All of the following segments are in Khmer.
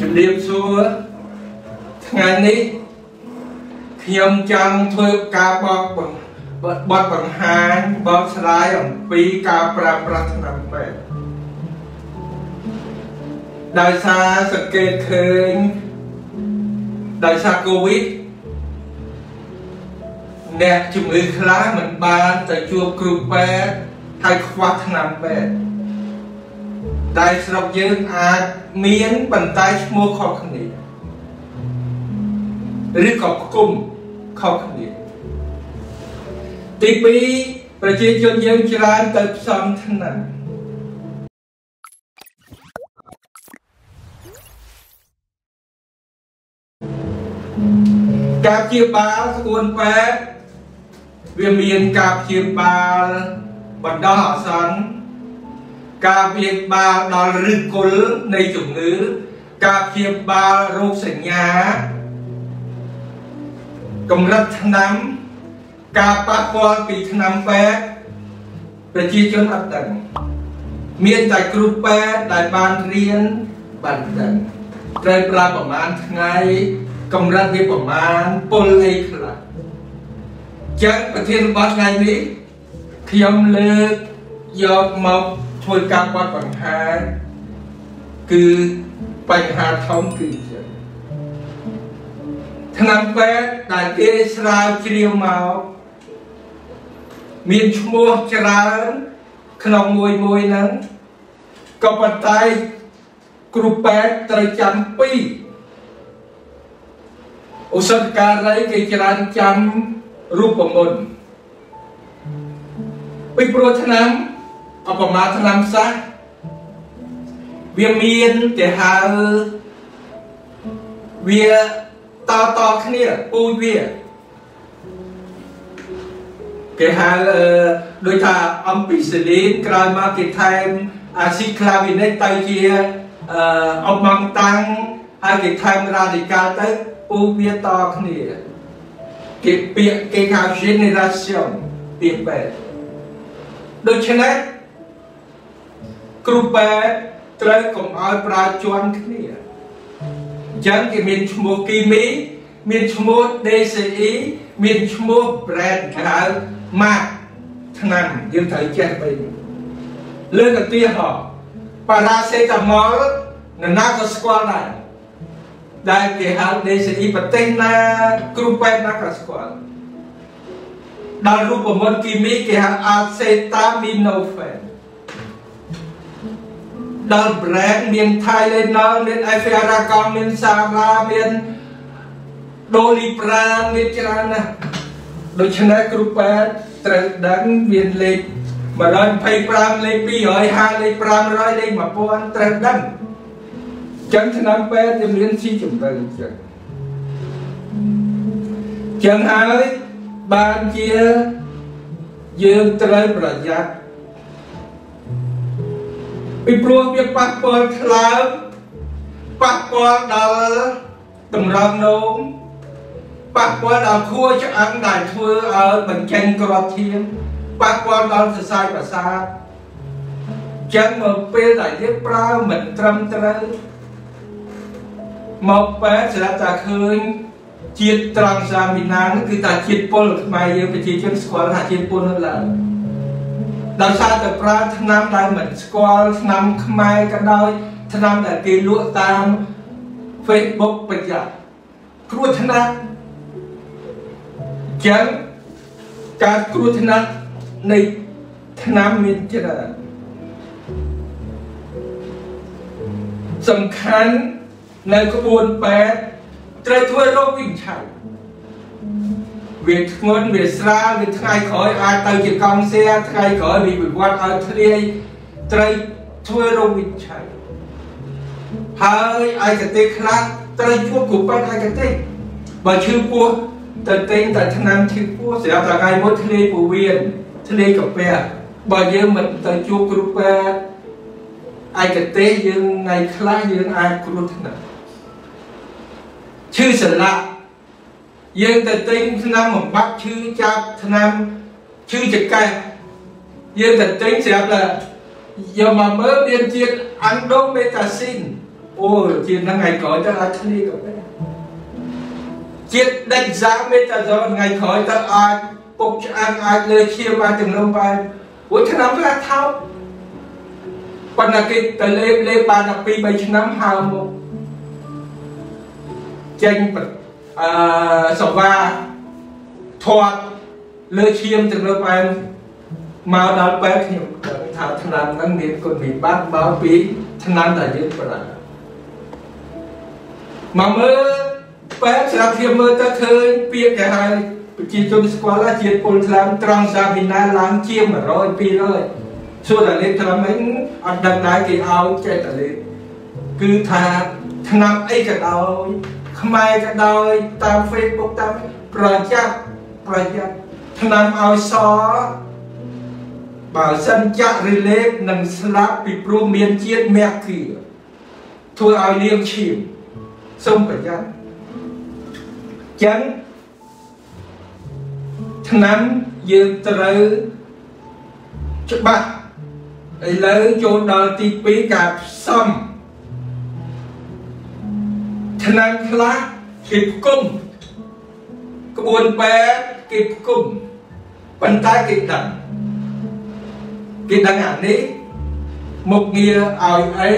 ជំរាបសួរថ្ងៃនេះខ្ញុំចង់ធ្វើការបកបទបង្ហាញបកស្រាយអំពីការប្រើប្រាស់ថ្នាំពេទ្យដោយសារសង្កេតឃើញដោយសារកូវីដអ្នកជំងឺខ្លះមិនបានទៅជួបគ្រូពេទ្យហើយខ្វះថ្នាំពេទ្យ ដែលស្រុកយើងអាចមានប៉ុន្តែឈ្មោះខុសគ្នាឬក៏ផ្គុំខុសគ្នាទី2ប្រជាជនយើងច្រើនទៅផ្សំថ្នាំការព្យាបាលស្គួនពេទ្យវាមានការព្យាបាលបណ្ដោះអាសន្ន ការព្យាបាលដល់ឫសគល់នៃជំងឺការព្យាបាលរោគសញ្ញាកម្រិតថ្នាំការប៉ះពាល់ពីថ្នាំពេទ្យប្រជាជនអត់ដឹងមានតែគ្រូពេទ្យដែលបានរៀនបានដឹងត្រូវប្រើប្រមាណថ្ងៃកម្រិតវាប្រមាណពលអីខ្លះចឹងប្រធានបទថ្ងៃនេះខ្ញុំលើកយកមក ធ្វើការបត់បង្ហាញគឺបញ្ហាធំគឺចឹងឆ្នាំពេទ្យដែលគេស្រាវជ្រាវមកមានឈ្មោះច្រើនក្នុងមួយមួយហ្នឹងក៏ប៉ុន្តែគ្រូពេទ្យត្រូវចាំពីរឧស្សាហការីគេច្រើនចាំរូបមន្តពីព្រោះឆ្នាំ អបមាឆ្នាំសាសវាមានគេហៅវាតតគ្នាពូជវាគេហៅដូចថាអំពីសេលីនក្រោយមកគេថែមអាស៊ីក្លាវីនិកទៅជាអបម៉ង់តាំងហើយគេថែមរ៉ាឌីកាល់ទៅពូជវាតគ្នាគេពាក្យគេហៅ generation ពាក្យបែបដូច្នេះ គ្រូពេទ្យត្រូវកុំឲ្យប្រើជន់គ្នាអញ្ចឹងគេមានឈ្មោះគីមី មានឈ្មោះ DCE មានឈ្មោះ brand គេហៅ mark ឆ្នាំយើងត្រូវចេះបីលើកឧទាហរណ៍ប៉ារ៉ាសេតាមុលនរណាក៏ស្គាល់ដែរដែលគេហៅ DCE ប្រទេសណាគ្រូពេទ្យណាក៏ស្គាល់ដល់រូបមន្តគីមីគេហៅ acetaminophen ដល់ brand មាន Tylenol មាន Efferalgan មាន Sara មាន Doliprane មានច្រើនណាស់ដូច្នេះគ្រូពេទ្យត្រូវដឹងមានលេខ125លេខ250លេខ500លេខ1000ត្រូវដឹងចឹងឆ្នាំពេទ្យវាមានស៊ីជំរឿនចឹងចឹងហើយបានជាយើងត្រូវប្រយ័ត្ន ពីព្រោះវាប៉ះពាល់ខ្លើមប៉ះពាល់ដល់តម្រងនោមប៉ះពាល់ដល់ខួរឆ្អឹងដែលធ្វើឲ្យបញ្ចេញគ្រាប់ឈាមប៉ះពាល់ដល់សរសៃប្រសាទចឹងមកពេលដែលយើងប្រើមិនត្រឹមត្រូវមកប៉ែស្រាប់តែឃើញជាតិត្រង់សាមីណានគឺតាជាតិពុលខ្មែរយើងប្រជាជនស្គាល់ថាជាតិពុលនោះឡើយ ដោយសារតែប្រើថ្នាំដែលមិនស្គាល់ថ្នាំខ្មែរក៏ដោយថ្នាំដែលគេលក់តាម Facebook ប្រយ័ត្នគ្រោះថ្នាក់ចឹងការគ្រោះថ្នាក់នៃថ្នាំមានច្រើនសំខាន់នៅក្បួន8ត្រូវធ្វើរោគវិនិច្ឆ័យ វាធ្ងន់វាស្រាលវាថ្ងៃក្រោយអាចទៅជាកង់សៀថ្ងៃក្រោយវាវិវត្តឲ្យធ្លាយត្រូវធ្វើរោគវិនិច្ឆ័យហើយឯកទេសខ្លះត្រូវជួបគ្រូពេទ្យឯកទេសបើឈឺពោះទៅទិញតែថ្នាំឈឺពោះស្រាប់តែថ្ងៃមួយធ្លាយពោះវៀនធ្លាយកាពះបើយើងមិនទៅជួបគ្រូពេទ្យឯកទេសយើងថ្ងៃខ្លះយើងអាចគ្រោះថ្នាក់ឈឺសន្លាក់ យើងទៅទិញថ្នាំបំបាត់ឈឺចាប់ថ្នាំឈឺចង្កេះយើងទៅទិញស្រាប់តែយកមកមើលមានជាតិអាំងដូមេតាស៊ីនអូជាតិហ្នឹងថ្ងៃក្រោយទៅអាចឆ្លៀក៏បានជាតិដេញសាមេតាហ្សូនថ្ងៃក្រោយទៅអាចពុកឆ្អាំងអាចលើឈាមអាចជំនុំបែបមួយឆ្នាំខ្លះថោកប៉ុន្តែគេទៅលេបលេបបានដល់2 3ឆ្នាំហើមកចេញ អឺសវ៉ាធាត់លើឈាមទៅលើបែបមកដល់បែបខ្ញុំថាឆ្នាំហ្នឹងមានគុណវិបត្តិមកពីឆ្នាំដែលយើងប្រើមកមើលបែបស្រាប់ធៀបមើលទៅឃើញពាក្យគេហៅប្រជាជនស្គាល់ថាជាតិពុលថ្លើមត្រង់សាមីណាឡើងជា100 200សួរតាលេខថ្លើមហ្នឹងអត់ដឹងដែរគេឲ្យចេះតាលេខគឺថាឆ្នាំអីក៏ដោយ ខ្មែរក៏ដោយតាម Facebook តាមប្រយ័ត្នប្រយ័ត្នឆ្នាំឲ្យសបើសិនចាក់រីលេបនឹងស្លាប់ពីព្រោះមានជាតិមាក់គីធ្វើឲ្យលាងឈាមសូមប្រយ័ត្នចឹងឆ្នាំយើងត្រូវច្បាស់ឥឡូវចូលដល់ទី2ការផ្សំ ឆ្នាំខ្លះគេផ្គុំក្បួនបែបគេផ្គុំប៉ុន្តែគេដឹងគេដឹងអានេះមុខងារឲ្យអី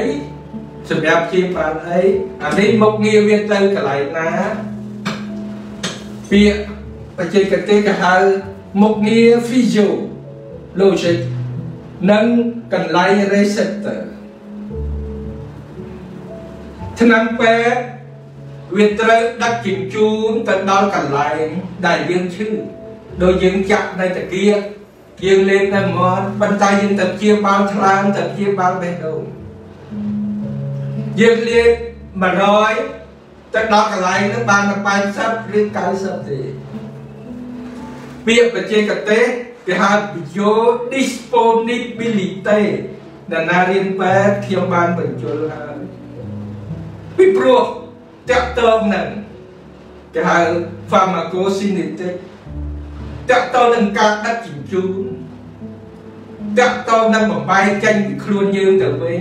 សម្រាប់ជាបានអីអានេះមុខងារវាទៅកន្លែងណាពាក្យបច្ចេកទេសគេហៅមុខងារ physio logic និងកន្លែង receptor ឆ្នាំពេទ្យ វាត្រូវដឹកជញ្ជូនទៅដល់កន្លែងដែលយើងឈឺដោយយើងចាក់នៅតាគៀកយើងលេងនៅមាត់ប៉ុន្តែយើងទៅជាបាលថ្លើមទៅជាបាលបេះដូងយើងលេង100ទៅដល់កន្លែងហ្នឹងបានតែ80ឬ90ទេពាក្យបច្ចេកទេសគេហៅ bio disponibility ដែលណារៀនពេទ្យខ្ញុំបានបញ្ជល់ហើយពីព្រោះ តកតងនឹងគេហៅ pharmacocinetic តកតងនឹងការដឹកជញ្ជូនតកតងនឹងបំបែកចេញពីខ្លួនយើងទៅវិញ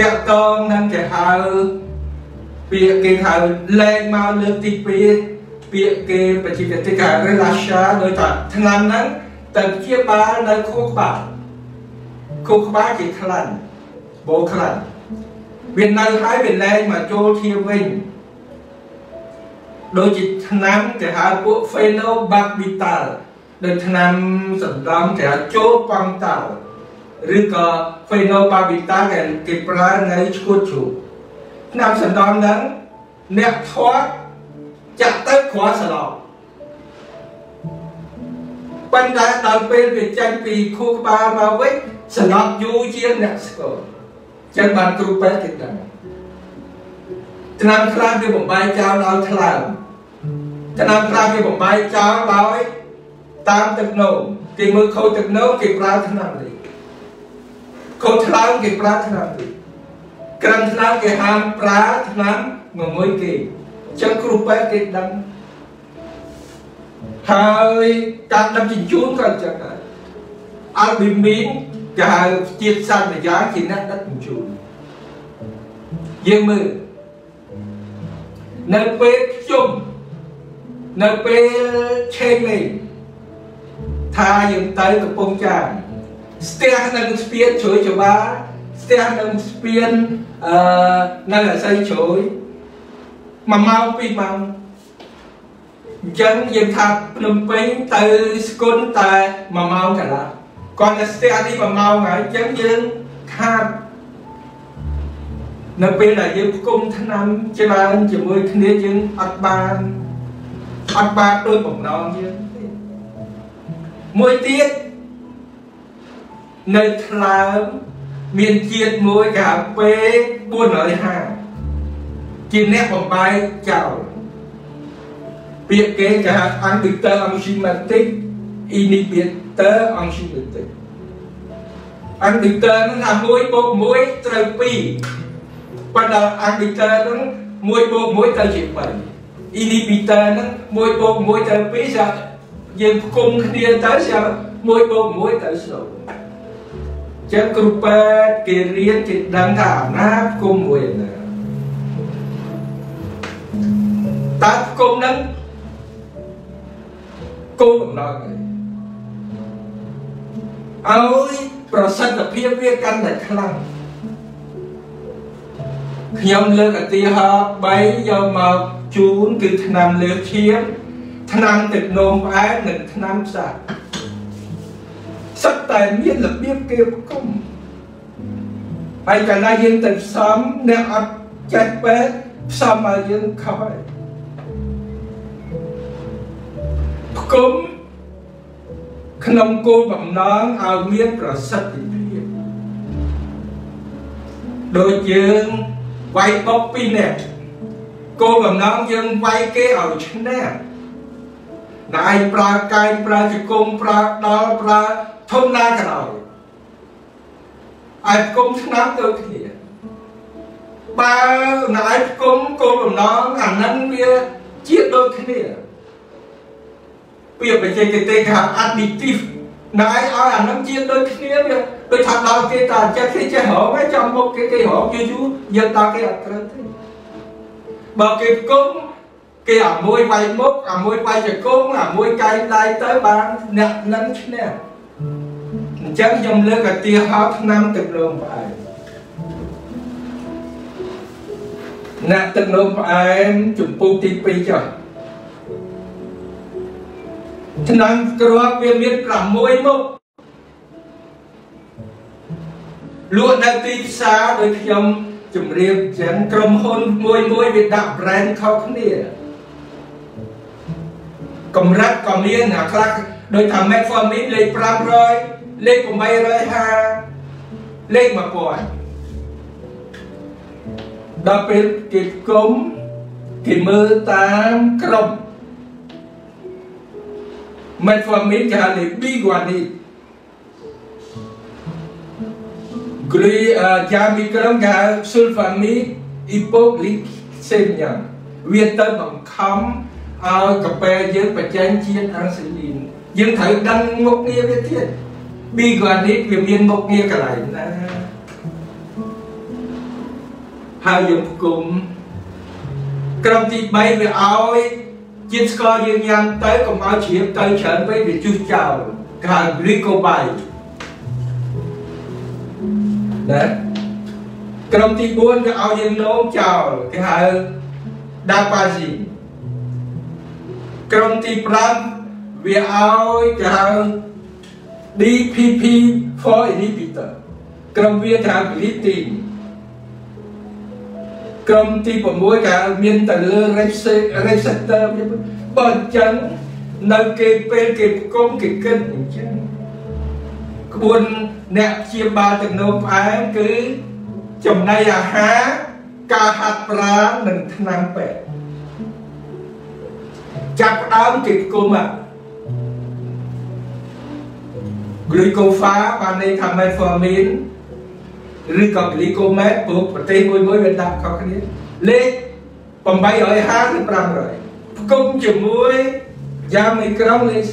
តកតងនឹងគេហៅពាក្យគេហៅលែងមកលើកទី2ពាក្យគេបច្ចេកទេសគេ relaxa ដោយថាឆ្នាំហ្នឹងទៅជាបាលនៅខួរក្បាលខួរក្បាលជាខ្លាញ់បោខ្លាញ់ វានៅហើយវាលែងមកចូលធៀបវិញដូចជាឆ្នាំគេហៅពួក phenobarbital ដូចឆ្នាំសំដងគេហៅចូលប៉ង់តោឬក៏ phenobarbital គេគេប្រើនៅឈួតជ្រូកឆ្នាំសំដងហ្នឹងអ្នកធាត់ចាក់ទៅគ្រាន់សឡប់ប៉ុន្តែដល់ពេលវាចេញពីខួរក្បាលមកវិញសឡប់យូរជាងអ្នកស្គាល់ ចឹងបានគ្រូពេទ្យគេដឹងឆ្នាំខ្លះគេបំបាយចោលដោយថ្លើមឆ្នាំខ្លះគេបំបាយចោលដោយតាមទឹកនោមគេមើលខូចទឹកនោមគេប្រើឆ្នាំនេះខូចថ្លើមគេប្រើឆ្នាំនេះក្រាំឆ្នាំគេហាមប្រើឆ្នាំងងុយគេចឹងគ្រូពេទ្យគេដឹងហើយការដឹកជញ្ជូនក៏ចឹងដែរអាល់ប៊ីមីន គេហៅជាតិសន្យាជាអ្នកដឹកជញ្ជូនយើងមើលនៅពេលខ្ញុំនៅពេលឆេងលេងថាយើងទៅកំពង់ចាមស្ទះនឹងស្ពានជ្រោយច្បាស្ទះនឹងស្ពានអឺនៅអាស័យជ្រោយ1ម៉ោង2ម៉ោងអញ្ចឹងយើងថាភ្នំពេញទៅស្គុនតែ1ម៉ោងកន្លះ គាត់តែស្ទះនេះ1ម៉ោងហើយអញ្ចឹងយើងខាតនៅពេលដែលយើងផ្គុំឆ្នាំច្រើនជាមួយគ្នាយើងអត់បានអត់បានដោយបំណងយើងទេមួយទៀតនៅថ្លើមមានជាតិមួយគេហៅ P450 ជាអ្នកបំបែកចោលពាក្យគេគេហៅ inhibitor enzymatic inhibitor enzymatic inhibitor ហ្នឹងថា1បូក1ត្រូវ2ប៉ុន្តែ inhibitor ហ្នឹង1បូក1ត្រូវជា3 inhibitor ហ្នឹង1បូក1ត្រូវ2ស្រាប់យើងផ្គុំគ្នាទៅស្រាប់1បូក1ត្រូវ0ចឹងគ្រូពេទ្យគេរៀនគេដឹងថាអាណាគុំមួយណាតើគុំនឹងគោលបំណង ឲ្យប្រសិទ្ធភាពវាកាន់តែខ្លាំងខ្ញុំលើកឧទាហរណ៍3យកមកជូនគឺឆ្នាំលើកឈាមឆ្នាំទឹកនោមផ្អែមនិងឆ្នាំផ្សាសិតតែមានរបៀបគេប្រគំហើយកាលណាយើងទៅផ្សំអ្នកអត់ចេះពេទ្យផ្សំឲ្យយើងខ້ອຍប្រគំ ក្នុងគោលបំណងឲ្យមានប្រសិទ្ធភាពដូចយើងវាយបុកពីរនាក់គោលបំណងយើងវាយគេឲ្យឈ្នះតែឯងប្រើកាយប្រើជង្គង់ប្រើដល់ប្រើធំណាក៏ដោយឲ្យគុំឆ្នាំទៅគ្នាបើណែឯងគុំគោលបំណងអានឹងវាជាដូចគ្នា ពាក្យបច្ចេកទេសគេហៅ additive ណែឲ្យអានឹងជាដូចគ្នាវាដូចថាដល់គេតាចិត្តគេចេះរងឯងចាំមុខគេគេរងយូរយូរយើងដល់គេអត់ត្រូវទេបើគេគុំគេអាមួយវាយមុខអាមួយវាយជង្គង់អាមួយកែងដៃទៅបានអ្នកនឹងឈ្នះអញ្ចឹងខ្ញុំលើកឧទាហរណ៍ឆ្នាំទឹកនោមផ្អែមអ្នកទឹកនោមផ្អែមចំពោះទី2ចុះ ឆ្នាំគ្រាប់វាមាន6មុខលក់នៅទីផ្សារដោយខ្ញុំជម្រាបចឹងក្រុមហ៊ុនមួយមួយវាដាក់ brand ខុសគ្នាកម្រិតក៏មានអាខ្លះដូចថា metformin លេខ500លេខ850លេខ1000ដល់ពេលគេគុំគេមើលតាមក្រុម metformin គេហៅលេខ B គាត់នេះ gly យ៉ាមីក្រុមគេហៅ sulfamide hypoglycemia វាទៅបង្ខំឲ្យកាពែយើងបញ្ចេញជាតិអាស៊ីលីនយើងត្រូវដឹងមុខងារវាទៀត B គាត់នេះវាមានមុខងារកន្លែងណាហើយយើងផ្គុំក្រុមទី3វាឲ្យ ជាតិស្ករយើងញ៉ាំទៅកុំឲ្យជ្រាបទៅច្រើនពេកវាជុះចោលគេហៅ glycobay ណាក្រុមទី4វាឲ្យយើងនោមចោលគេហៅ dapazi ក្រុមទី5វាឲ្យគេហៅ DPP4 inhibitor ក្រុមវាគេហៅ glycine ក្រុមទី6គេមានទៅលើ receptor បើអញ្ចឹងនៅគេពេលគេផ្គុំគេគិតអញ្ចឹងក្បួនអ្នកជាបាលទឹកនោមផ្អែមគឺចំណីអាហារការហាត់ប្រាណនិងថ្នាំពេទ្យចាប់ដើមគេផ្គុំអា glycopha បានន័យថា metformin ឬក៏ glycomet ព្រោះប្រទេសមួយមួយវាដាក់ខុសគ្នាលេខ850ឬ500ផ្គុំជាមួយយ៉ាមីក្រុងលេខ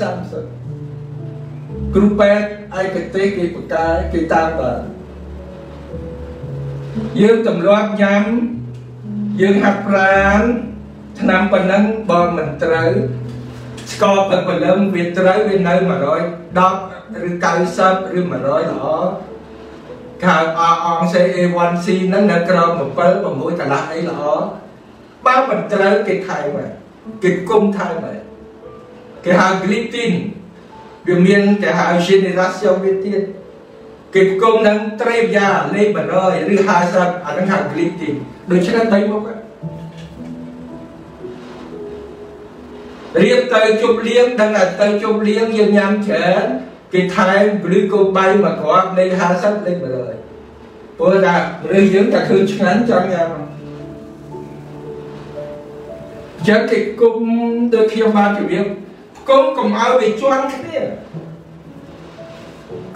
30គ្រូពេទ្យឯកទេសគេបកកែគេតាមបានយើងទម្លាប់ញ៉ាំយើងហាត់ប្រាណឆ្នាំប៉ុណ្ណឹងបើមិនត្រូវស្ករទឹកព្រលឹមវាត្រូវវានៅ110ឬ90ឬ100ល្អ ខាងអអង CA1C ហ្នឹងនៅក្រោម7 6កន្លះអីល្អបើមិនត្រូវគេថែមគេគុំថែមគេហៅ gluten វាមានគេហៅ generation វាទៀតគេគុំនឹងត្រេបយ៉ាលេខ100ឬ50អាហ្នឹងហៅ gluten ដូច្នេះដីមករៀបទៅជប់លៀងដឹងតែទៅជប់លៀងយើងញ៉ាំច្រើន គេថែមឬក៏បាយមួយគ្រាប់លេខ50លេខ100ព្រោះថាឬយើងតែឃើញឆ្ងាញ់ចង់ញ៉ាំចឹងគេគុំដូចខ្ញុំបានជម្រាបគុំកុំឲ្យវាជន់គ្នា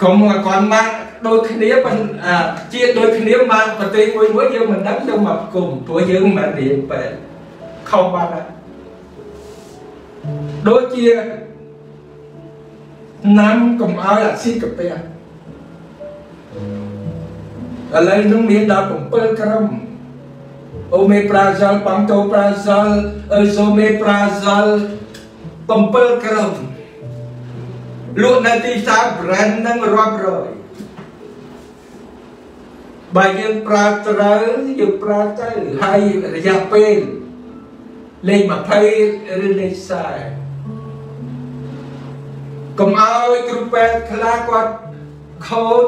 កុំឲ្យគាត់មកដូចគ្នាប៉ុន្តែជាតិដូចគ្នាមកប្រទេសមួយមួយយើងមិនដឹងយើងមកគុំព្រោះយើងមិនរៀនបែបខុសបាត់ហើយដូចជា ណាំកុំឲ្យអាស៊ីកាពះឥឡូវនឹងមានដល់7ក្រុមអូមេប្រាហ្សាល់បងតូប្រាហ្សាល់អឺសូមេប្រាហ្សាល់7ក្រុមលក់នៅទីផ្សារ brand នឹងរាប់រយបើយើងប្រើត្រូវយើងប្រើទៅហើយរយៈពេលលេខ20ឬលេខ40 កុំឲ្យគ្រូពេទ្យខ្លះគាត់ខូច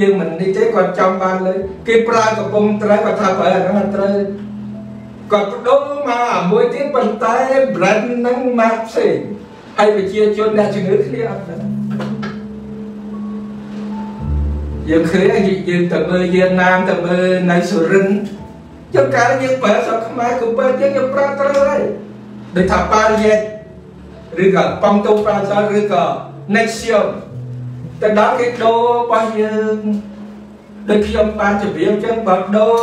យើងមិននេះទេគាត់ចង់បានលើគេប្រើកំពុងត្រូវគាត់ថាប្រើអាហ្នឹងអត់ត្រូវគាត់បដូរមកអាមួយទៀតប៉ុន្តែ brand ហ្នឹងមកផ្សេងហើយប្រជាជនអ្នកជំងឺគ្នាអត់ដឹងយើងឃើញយើងទៅមើលវៀតណាមទៅមើលនៅសុរិនយើងកាលយើងប្រើស្រុកខ្មែរគឺបើយើងយើងប្រើត្រូវហើយដូចថាប៉ារីយ៉េត ឬក៏ប៉ងតូប្រាសឬក៏ Nexium ទៅដល់គេដូររបស់យើងដូចខ្ញុំបានជម្រាបអញ្ចឹងបើដូរ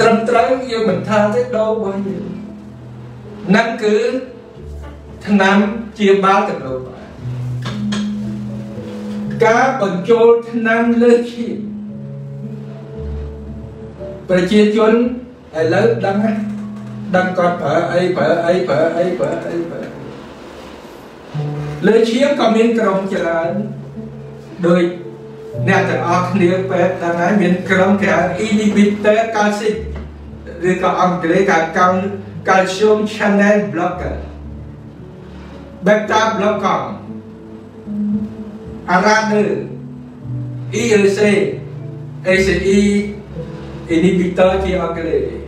ត្រឹមត្រូវយើងមិនថាទេដូររបស់យើងហ្នឹងគឺឆ្នាំជាបាលទៅដូរបានការបញ្ចូលឆ្នាំលើឈាមប្រជាជនឥឡូវដឹង ដឹងគាត់ប្រើអីប្រើអីប្រើអីប្រើអីប្រើលើឈាមក៏មានក្រុមច្រើនដោយអ្នកទាំងអស់គ្នាពេទ្យដឹងហើយមានក្រុមគេហៅ inhibitor calcium ឬក៏អង់គ្លេសគេហៅ calcium channel blocker beta blocker arane ELC ACE inhibitor ជាអង់គ្លេស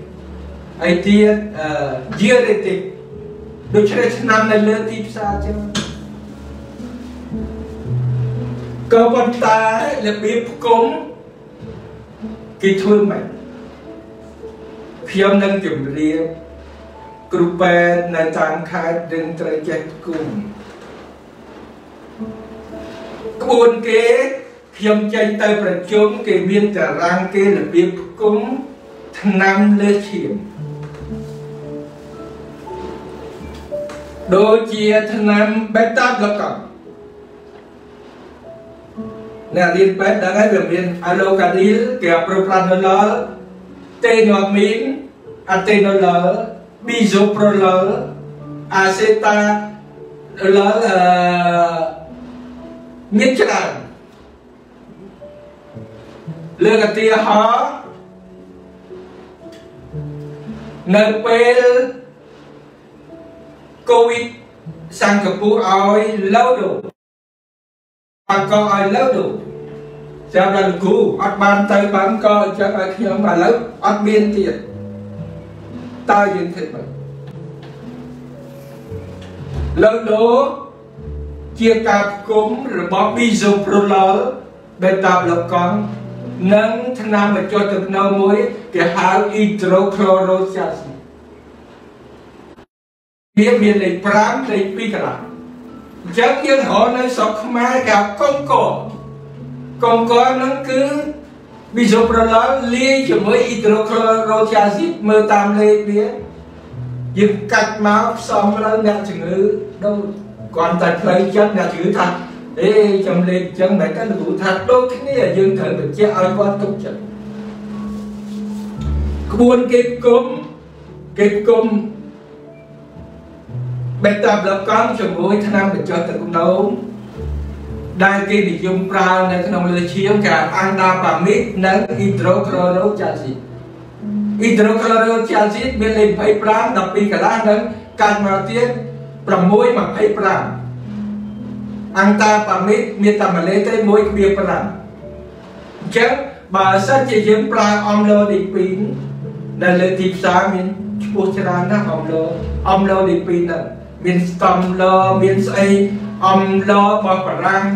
ហើយទៀត diuretic ដូច្នេះឆ្នាំនៅលើទីផ្សារច្រើនក៏ប៉ុន្តែរបៀបផ្គុំគេធ្វើមិនខ្ញុំនឹងជម្រាបគ្រូពេទ្យនៅតាមខេត្តនឹងត្រូវចេះផ្គុំក្បួនគេខ្ញុំចេញទៅប្រជុំគេមានតារាងគេរបៀបផ្គុំឆ្នាំលើឈាម ដូចជាឆ្នាំបេតាប្លុកអ្នករៀនពេទ្យដឹងហើយវាមានអាឡូកាឌីលគេប្រូប្រាណូឡលតេណូមីនអាតេណូឡលប៊ីសូប្រូឡលអាសេតាឡលអឺមានច្រើនលើកទាហរណ៍នៅពេល កូវីដសិង្ហបុរីឲ្យឡូដូបានកឲ្យលើទៅចាំដល់គ្រូអត់បានទៅបានកចឹងឲ្យខ្ញុំឥឡូវអត់មានទៀតតើយើងធ្វើម៉េចលើដូជាការផ្គុំរបស់ bisoprolol beta blocker និងថ្នាំបញ្ចុះទឹកនោមមួយគេហៅ hydrochlorothiazide វាមានលេខ5លេខ2កន្លះអញ្ចឹងយើងរកនៅស្រុកខ្មែរគេហៅកុងកកុងកហ្នឹងគឺវីសូប្រូឡលលាយជាមួយអ៊ីដ្រូក្លរ៉ូជាស៊ីតមើលតាមលេខវាយើងកាច់មកផ្សំលើអ្នកជំងឺដូចគាត់តែផ្លូវចិត្តអ្នកជំងឺថាអេចំលេខអញ្ចឹងមិនទៅគ្រូថាដូចគ្នាយើងត្រូវបញ្ជាក់ឲ្យគាត់ទុកចិត្តក្បួនគេគុំគេគុំ បេតាប្លុកកង់ជាមួយថ្នាំបញ្ចុះទឹកនោមដែលគេនិយមប្រើនៅក្នុងលើឈាមគេអានដាប៉ាមីតនិងអ៊ីដ្រូក្លរ៉ូចាល់ស៊ីតអ៊ីដ្រូក្លរ៉ូចាល់ស៊ីតមានលេខ25 12កន្លះនិងកាត់មកទៀត625អង្តាប៉ាមីតមានតែមួយលេខទេ1.5អញ្ចឹងបើសិនជាយើងប្រើអំឡូឌីពីនដែលលើទីផ្សារមានឈ្មោះច្រើនណាស់អំឡូអំឡូឌីពីនហ្នឹង មានស្តំឡមានស្អីអំឡរបស់បារាំង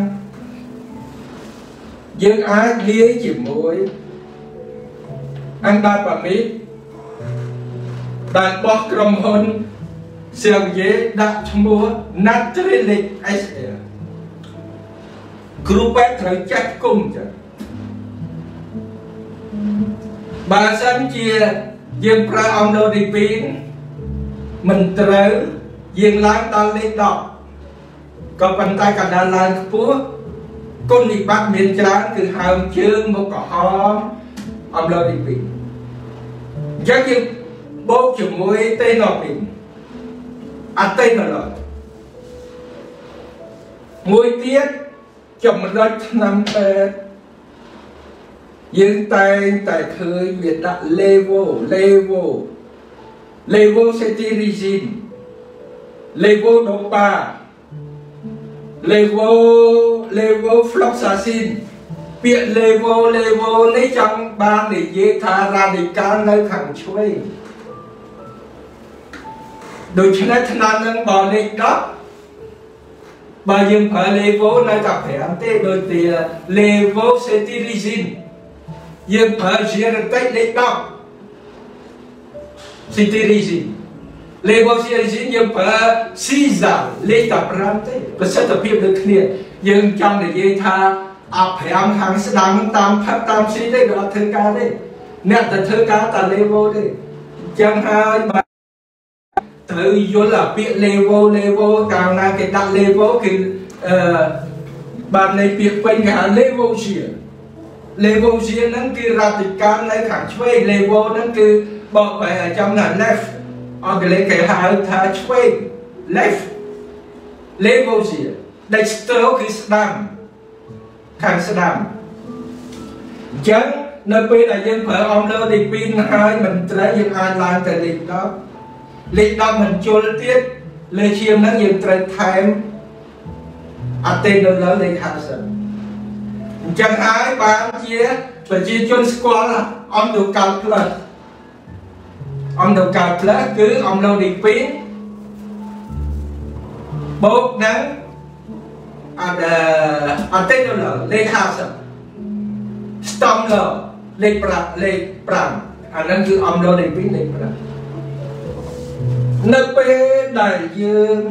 យើងអាចលាយជាមួយអណ្ដាតប៉ាមីតដែលបោះក្រុមហ៊ុនសៀវយេដាក់ឈ្មោះ Natrilic SL គ្រូពេទ្យត្រូវចាត់គុំចឹងបើសិនជាយើងប្រើអំណូឌីពីនមិនត្រូវ យើងឡើងដល់លេខ10ក៏ប៉ុន្តែក៏ដល់ឡើងខ្ពស់គុណនិបត្តិមានច្រើនគឺហើមជើងមុខក្រហមអំឡុងទីពីរអញ្ចឹងយើងបូកជាមួយតេណូមីនអតេណូឡមួយទៀតចំណុចឆ្នាំពេទ្យយើងតែងតែឃើញវាដាក់ level level level cetirizine level dopa level level floxacin ពាក្យ level level នេះចង់បាននិយាយថា radical នៅខាងឆ្វេងដូច្នេះឆ្នាំនឹងបើលេខ10បើយើងប្រើ level នៅតែ5ទេដូចជា level cetirizine យើងប្រើ genetic លេខ10 cetirizine level cetirizine យើងប្រើ CISA លេខ15ទេប្រសិទ្ធភាពដូចគ្នាយើងចង់និយាយថាអា5ខាងស្ដាំតាមផឹកតាមស៊ីទេវាអត់ធ្វើការទេអ្នកតែធ្វើការតែ level ទេអញ្ចឹងហើយបាទត្រូវយល់អាពាក្យ level level កាលណាគេដាក់ level គឺអឺបាទនៃពាក្យពេញគេហៅ level shear level shear ហ្នឹងគឺ radical នៅខាងឆ្វេង level ហ្នឹងគឺបកបែរចំណា left អង់គ្លេសគេហៅថាឆ្វេង left level shear dextro គឺស្ដាំខាងស្ដាំអញ្ចឹងនៅពេលដែលយើងប្រើអំលើទី2ហើយមិនត្រូវយើងអាចឡើងទៅលេខ10លេខ10មិនជុលទៀតលើឈាមហ្នឹងយើងត្រូវថែមអតេនៅលើលេខ50អញ្ចឹងហើយបានជាប្រជាជនស្គាល់អំដូកាល់ផ្លឹក អំដូកាល់ផ្លឹកគឺអំឡុងទី2បូកនឹងអត់អត់ទេដល់លេខ50ស្តំឡលេខ5លេខ5អាហ្នឹងគឺអំឡុងលេខ2លេខ5នៅពេលដែលយើង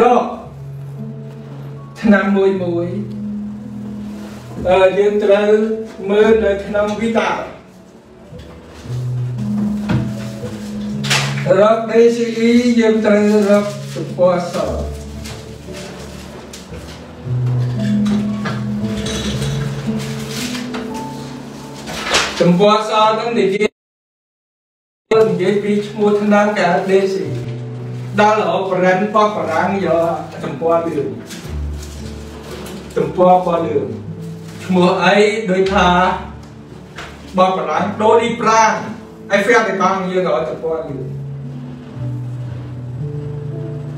រកឆ្នាំមួយមួយអឺយើងត្រូវមើលនៅក្នុងវិតា រក DCE យើងត្រូវរកទំព័រសទំព័រសហ្នឹងនិយាយនិយាយពីឈ្មោះឆ្នាំកា DC ដល់រកប្រេនបោះបារាំងយកទំព័រលឿងទំព័រពណ៌លឿងឈ្មោះអីដូចថាបោះបារាំងដូឌីប្រាងហើយហ្វេតកងយើងក៏ទំព័រលឿង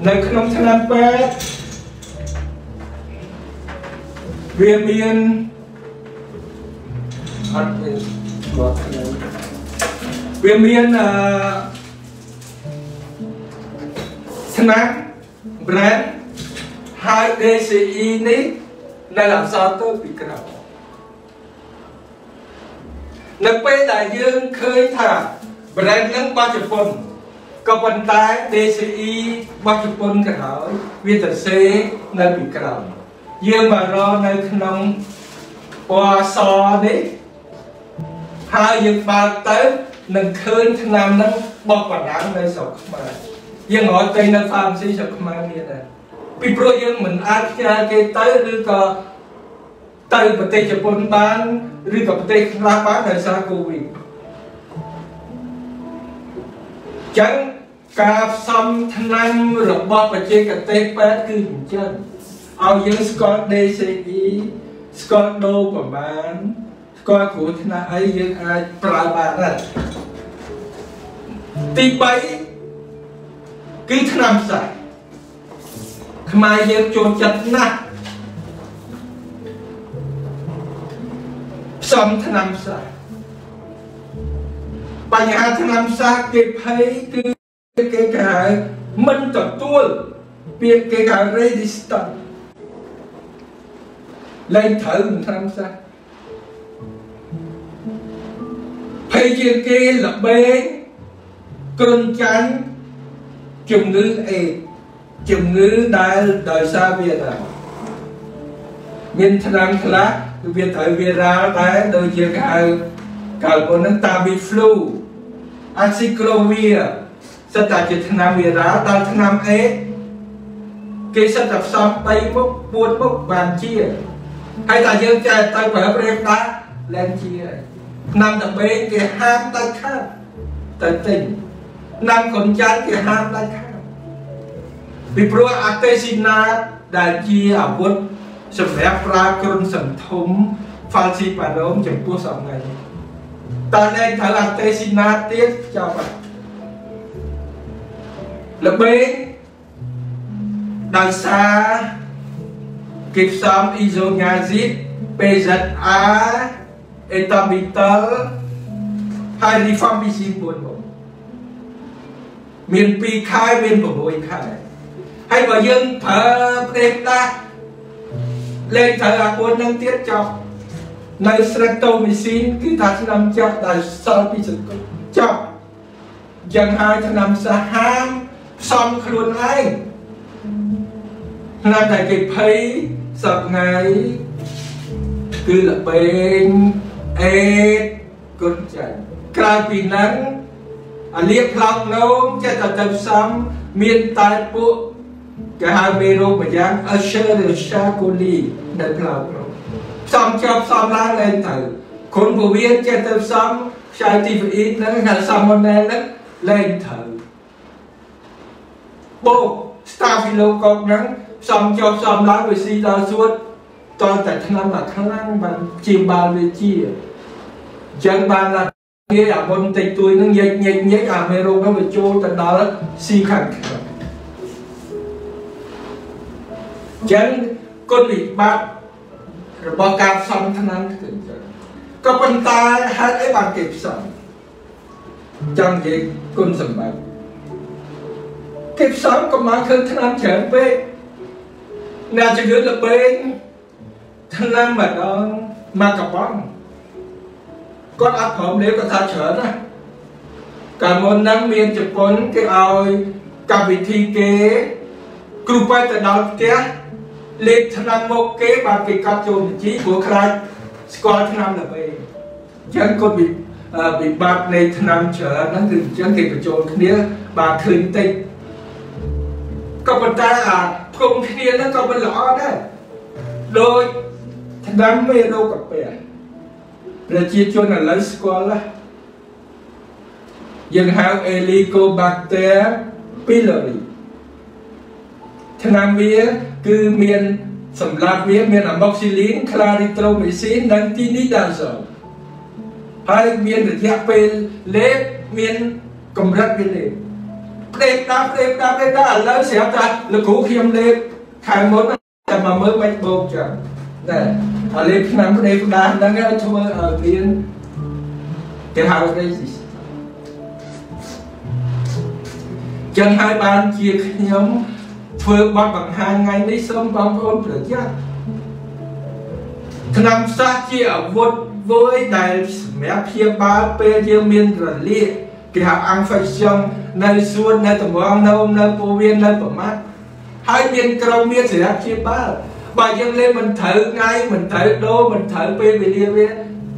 នៅក្នុងឆ្នាំពេទ្យវាមានអត់មានគាត់នៅវាមានអឺឆ្នាំ brand ហើយ DCE នេះនៅអក្សរទៅពីក្រៅនៅពេលដែលយើងឃើញថា brand នឹងបច្ចុប្បន្ន ក៏ប៉ុន្តែ DCE របស់ជប៉ុនក៏ហើយវាទៅសេនៅពីក្រោមយើងមករកនៅក្នុងពណ៌សនេះហើយយើងបើកទៅនឹងឃើញឆ្នាំហ្នឹងបោះបណ្ដាំនៅស្រុកខ្មែរយើងរត់ទៅនៅ pharmacy ស្រុកខ្មែរមានដែរពីព្រោះយើងមិនអាចខ្ញាល់គេទៅឬក៏ទៅប្រទេសជប៉ុនបានឬក៏ប្រទេសខ្លះបានដោយសារកូវីដ ចឹងការផ្សំថ្នាំរបស់បច្ចេកទេសពេទ្យគឺអញ្ចឹងឲ្យយើងស្គាល់ DCE ស្គាល់ដូរប្រមាណស្គាល់គ្រោះថ្នាក់អីយើងអាចប្រើបានដែរទី3គឺថ្នាំផ្សែងខ្មែរយើងចូលចិត្តណាស់ផ្សំថ្នាំផ្សែង បញ្ហាថ្នាំផ្សែងគេភ័យគឺគេហៅមិនទទួលពាក្យគេហៅ resistant លែងត្រូវនឹងថ្នាំផ្សែងភ័យជាងគេល្បែងគ្រុនចាញ់ជំងឺអេជំងឺដែលដោយសារវាដែរមានឆ្នាំខ្លះគឺវាត្រូវវារ៉ាល់ដែរដូចជាគេហៅកាលមុនហ្នឹងតាមីហ្វ្លូ អាស៊ីក្រូវីសិតតែជាឆ្នាំវីរ៉ាល់ដល់ឆ្នាំអេគេសិតតែផ្សំ3មុខ4មុខបានជាហើយតែយើងចេះទៅប្រើព្រៀបដាក់លែងជាឆ្នាំតបេគេហាមដាច់ខាតទៅទិញឆ្នាំកូនច័ន្ទគេហាមដាច់ខាតពីព្រោះអតេស៊ីណាតដែលជាអាវុធសម្រាប់ប្រើគ្រុនសន្ធុំ falsi ប៉ាណូមចំពោះសំងៃ តើឯងត្រូវអតេស៊ីណាតទៀតចប់ហើយល្បេងដោយសារគេផ្សំអ៊ីសូញ៉ាស៊ីត PZA អេតាប៊ីតលហើយរីហ្វមពីស៊ី4មកមាន2ខែមាន6ខែហើយបើយើងប្រើផ្ដេកដាស់លេខត្រូវអា4នឹងទៀតចប់ នៅស្រិតតូមីស៊ីនគឺថាឆ្នាំចប់ដែលសល់ពីសង្គមចប់យ៉ាងហើយឆ្នាំសាហាមផ្សំខ្លួនឯងឆ្នាំតែគេភ័យសពថ្ងៃគឺលបែងអេតគុណចាញ់ក្រៅពីហ្នឹងអាលៀបផ្លោកនោមចិត្តតែទៅផ្សំមានតែពួកគេហៅមេរោគម្យ៉ាង Escherichia coli នៅផ្លោកនោម ផ្សំជាប់ផ្សំឡើងលែងទៅគុណពវៀនចិត្តទៅផ្សំខ្សែទីវ៉ីហ្នឹងហៅសាម៉ូណែលហ្នឹងលែងទៅបូក Staphylococcus ហ្នឹងផ្សំចុះផ្សំឡើងវាស៊ីដល់សួតតតែឆ្នាំអាខ្លាំងបានជាបាលវាជាអញ្ចឹងបានថាគេអាមុនតិចតួយនឹងញែកញែកញែកអាមេរោគនោះវាចូលទៅដល់ស៊ីខាងក្នុងអញ្ចឹងគុណវិបត្តិ របស់ការផ្សំថ្នាំគឺអញ្ចឹងក៏ប៉ុន្តែហេតុអីបានគេផ្សំចង់និយាយគុណសម្បត្តិគេផ្សំកុំឲ្យឃើញថ្នាំច្រើនពេកអ្នកជំងឺល្បែងថ្នាំម្ដងមកកបងគាត់អត់ព្រមលេបគាត់ថាច្រើនណាកាលមុនហ្នឹងមានជប៉ុនគេឲ្យកម្មវិធីគេគ្រូពេទ្យទៅដល់ផ្ទះ លេបថ្នាំមកគេបានគេកាត់ចូលបញ្ជីព្រោះខ្លាចស្គាល់ថ្នាំល្បែងអញ្ចឹងគាត់វិវិបត្តិនៃថ្នាំច្រើនហ្នឹងគឺអញ្ចឹងគេបញ្ចូលគ្នាបានឃើញតិចក៏ប៉ុន្តែអាគុំគ្នាហ្នឹងក៏មិនល្អដែរដោយថ្នាំមេរោគកាពះប្រជាជនឥឡូវស្គាល់ណាយើងហៅ Helicobacter pylori ថ្នាំវាគឺមានសម្រាប់វាមាន amoxicillin, clarithromycin និង tinidazole ហើយមានរយៈពេលលេបមានកម្រិតវាលេបផ្ដេកដាក់ផ្ដេកដាក់ផ្ដេកដាក់ឥឡូវស្រាប់ថាលោកគ្រូខ្ញុំលេបខាងមុនតែមកមើលមិនបោកចឹងតែអាលេបឆ្នាំផ្ដេកផ្ដាស់ហ្នឹងឲ្យធ្វើឲ្យមានគេហៅ resist ចឹងហើយបានជាខ្ញុំ ធ្វើបទបង្ហាញថ្ងៃនេះសូមបងប្អូនប្រយ័ត្នថ្នាំផ្សះជាអាវុធវើយដែលសម្រាប់ព្យាបាលពេលយើងមានរលាកគេហៅ infection នៅសួននៅតំងនៅនៅពោះវៀននៅប្រមាត់ហើយមានក្រុមមានសម្រាប់ព្យាបាលបើយើងលេងមិនត្រូវថ្ងៃមិនត្រូវដូរមិនត្រូវពេលវេលាវា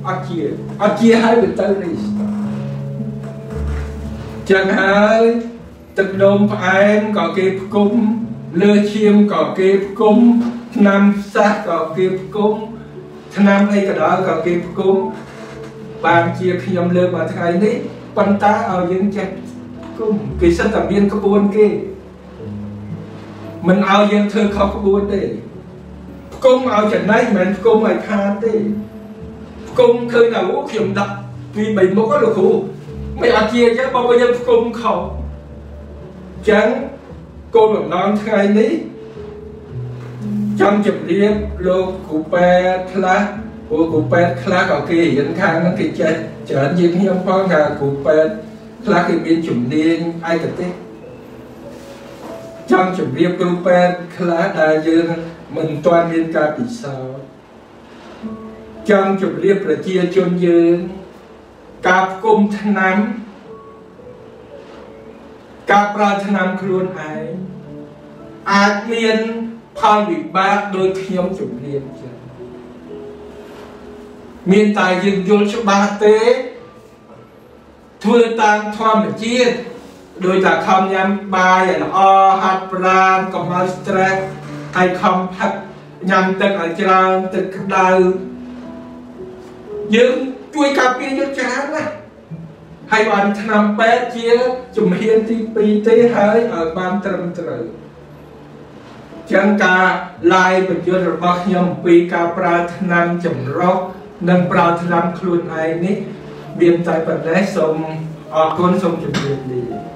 អត់ជាអត់ជាហើយវាទៅនេះចឹងហើយទឹកដូងផ្អែមក៏គេផ្គុំ លើឈាមក៏គេផ្គុំឆ្នាំផ្សះក៏គេផ្គុំឆ្នាំអីក៏ដោយក៏គេផ្គុំបានជាខ្ញុំលើកមកថ្ងៃនេះប៉ុន្តែឲ្យយើងចេះគុំគេសិតតែមានក្បួនគេមិនឲ្យយើងធ្វើខុសក្បួនទេផ្គុំឲ្យចំណេញមិនផ្គុំឲ្យខាតទេផ្គុំឃើញថាអូខ្ញុំដាក់ពីបីមុខលោកគ្រូមិនអត់ជាអញ្ចឹងបើយើងផ្គុំខុសអញ្ចឹង គោលបំណងថ្ងៃនេះចង់ជម្រាបលោកគ្រូប៉ែខ្លះព្រោះគ្រូប៉ែខ្លះក៏គេរៀនខាងហ្នឹងគេចេះច្រើនជាងខ្ញុំផងថាគ្រូប៉ែខ្លះគេមានជំនាញឯកទេសចង់ជម្រាបគ្រូប៉ែខ្លះដែលយើងមិនទាន់មានការពិសោធន៍ចង់ជម្រាបប្រជាជនយើងការផ្គុំឆ្នាំ ការប្រើឆ្នាំខ្លួនឯងអាចមានផលវិបាកដោយខ្ញុំជំរាបចឹងមានតែយើងយល់ច្បាស់ទេធ្វើតាមធម្មជាតិដោយតែខំញ៉ាំបាយឲ្យល្អហាត់ប្រាណកុំឲ្យ stress ហើយខំផឹកញ៉ាំទឹកឲ្យច្រើនទឹកក្តៅយើងជួយការពារយើងច្រើនណាស់ ហើយបានឆ្នាំពេទ្យជាជំហានទី2ទេហើយឲ្យបានត្រឹមត្រូវចឹងការឡាយបញ្យលរបស់ខ្ញុំអំពីការប្រើថ្នាំចម្រុះនិងប្រើថ្នាំខ្លួនឯងនេះមានតែប៉ុណ្ណេះសូមអរគុណសូមជម្រាបលា